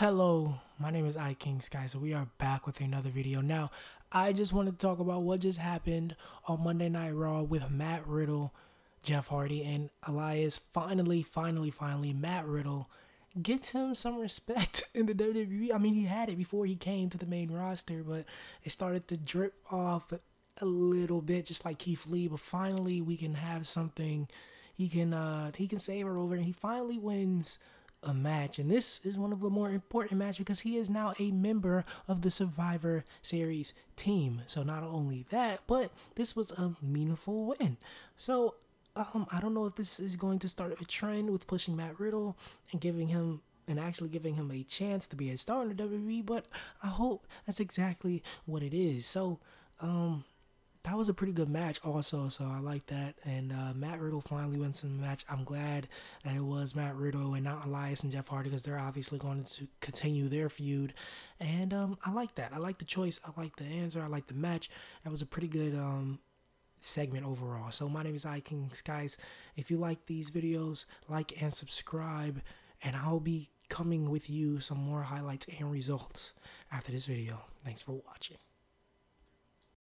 Hello, my name is I King Sky, so we are back with another video. Now, I just wanted to talk about what just happened on Monday Night Raw with Matt Riddle, Jeff Hardy, and Elias. Finally, finally, finally, Matt Riddle gets him some respect in the WWE. I mean, he had it before he came to the main roster, but it started to drip off a little bit, just like Keith Lee. But finally, we can have something. He can uh he can save her over, and he finally wins a match. And this is one of the more important matches because he is now a member of the Survivor Series team. So not only that, but this was a meaningful win. So um, I don't know if this is going to start a trend with pushing Matt Riddle and giving him and actually giving him a chance to be a star in the WWE, but I hope that's exactly what it is. So, um, that was a pretty good match also so i like that. And uh, matt riddle finally wins the match. I'm glad that it was matt riddle and not elias and jeff hardy because they're obviously going to continue their feud. And um, i like that. I like the choice. I like the answer. I like the match. That was a pretty good um, segment overall. So my name is i king skies if you like these videos like and subscribe and i'll be coming with you some more highlights and results after this video. Thanks for watching